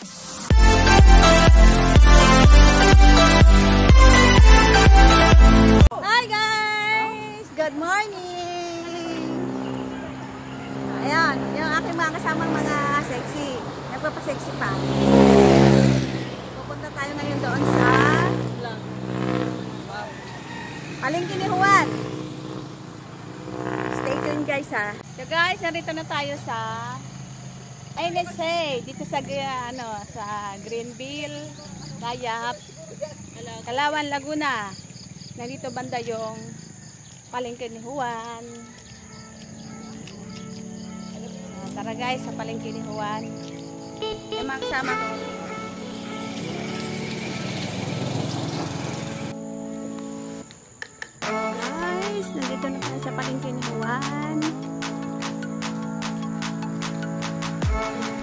Hi guys! Good morning! Ayan, yung aking mga kasamang mga sexy. Nagpapasexy pa. Pupunta tayo ngayon doon sa Palengke ni Juan. Stay tuned guys ha. So guys, narito na tayo sa ay let's say dito sa uh, ano sa Greenville, Dayap, Kalawan, Laguna. Nandito banda yung palengke ni Juan. Tara guys, sa palengke ni Juan. Yung mga kasama ko. Guys, nandito na tayo sa palengke ni Juan. Thank you.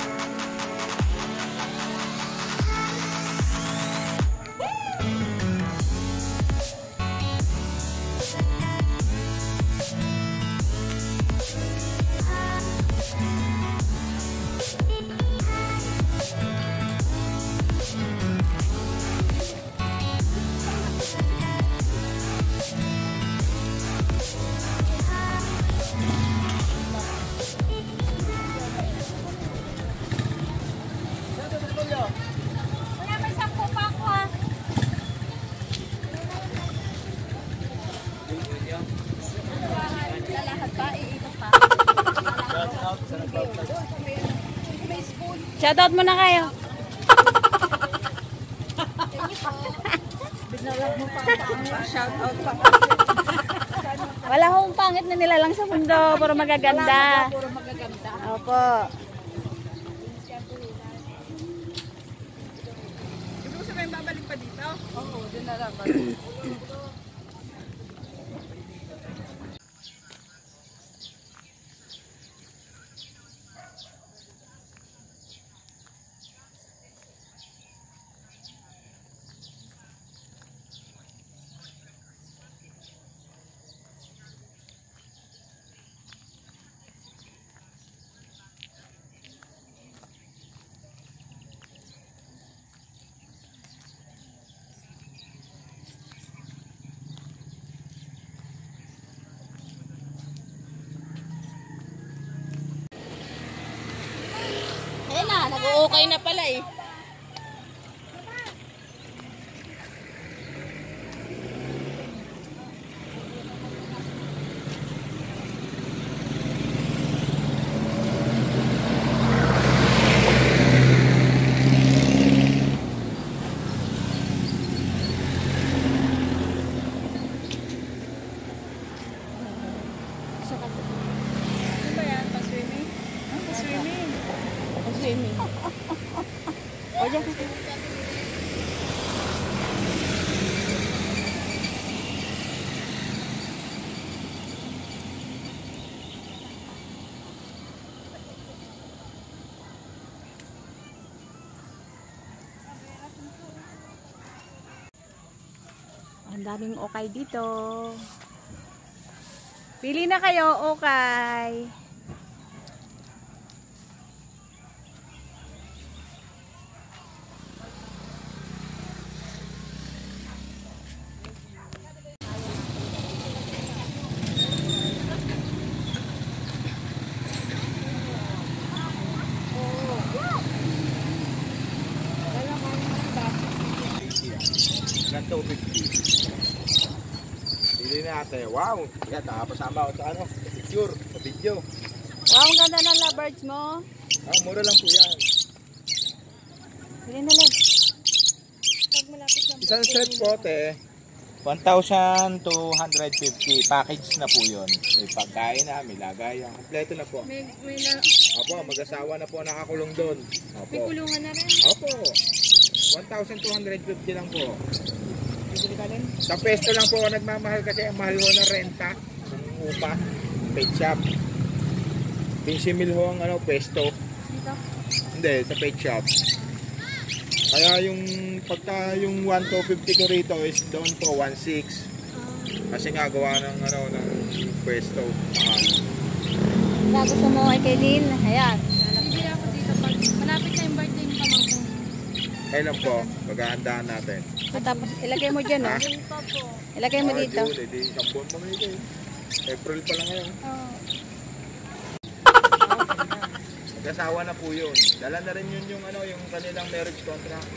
Wala may sampo pa ako ha. Lalakad pa, iikot pa. Shoutout mo na kayo. Shoutout pa. Wala hong pangit na nila lang sa mundo, puro magaganda. Puro magaganda. Opo. Hindi mo sabihin babalik pa dito? Oo, doon na lang. Nag-uukay na pala eh. Ano ba yan? Pa-swimming? Ah, pa-swimming. Swimming. O, dyan. Ang daming okay dito. Pili na kayo, okay. Ganto 50. Natin. Wow! Yan, nakapasama ako sa ano, sa picture, sa video. Wow, ang ganda ng lovebirds mo. Ah, mura lang po yan. Pili na lang. Isang set po, te. 1,250 package na po yun. May pagkain na, may lagayan. Kompleto na po. May, may, na, Opo, mag-asawa na po nakakulong doon. Opo. may kulungan na rin. Opo. 1,250 lang po. Sa pesto lang po ako nagmamahal kasi ang mahal ho ng renta ng upa, pet shop. 15 mil ho ang ano, pesto. Dito. Hindi, sa pet shop. Kaya yung pagka yung 1,250 ko rito is doon po 1,600. Kasi nga gawa ng ano ng pwesto. Kung gusto mo ay kay Lynn, ayan. Bibili ako dito pag malapit na yung birthday ni pamangkin. Kailan po? Paghahandaan natin. At tapos, ilagay mo dyan, oh. Ilagay mo Ah, dito. Isang buwan pa ngayon eh. April pa lang ngayon. Oh. Mag-asawa na po yun. Dala na rin yun yung ano, yung kanilang marriage contract.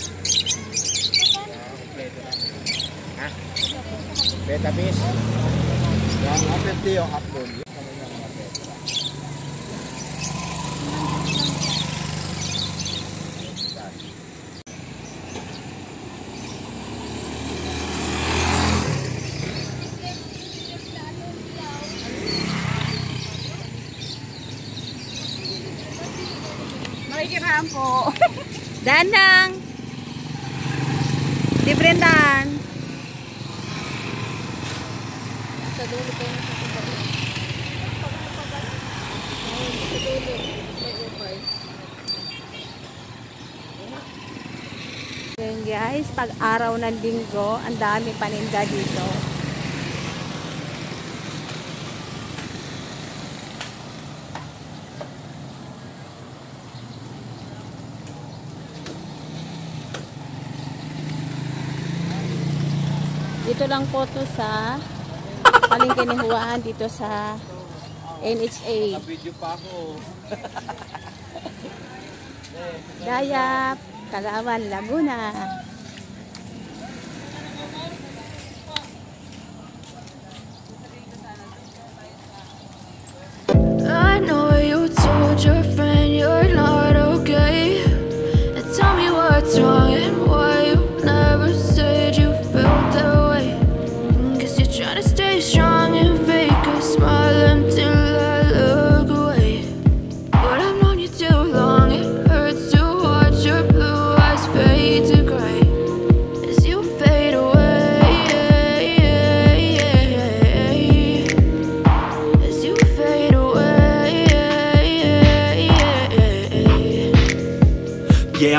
Ah, kompleto na. Ha? Database? Yung half 50 yung half doon. Makikiraan po. Danang! Libre dan. Sa dulo kayo na sa Yun guys, pag araw ng linggo, ang dami paninda dito. Dito lang po to sa palengke ni dito sa NHA. Video pa ako. Dayap, Kalawan, Laguna.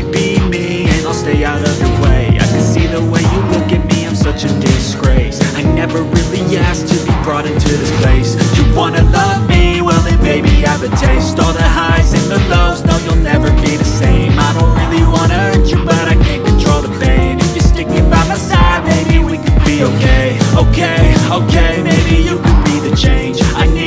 me you could be the change. I need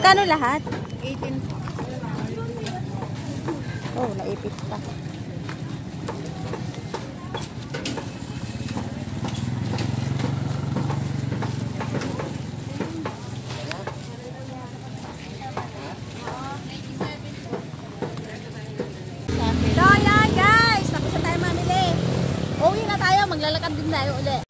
Magkano lahat? 18 po. Oh, naipit pa. So, yan guys. Tapos na tayo mamili. Uwi na tayo. Maglalakad din tayo ulit.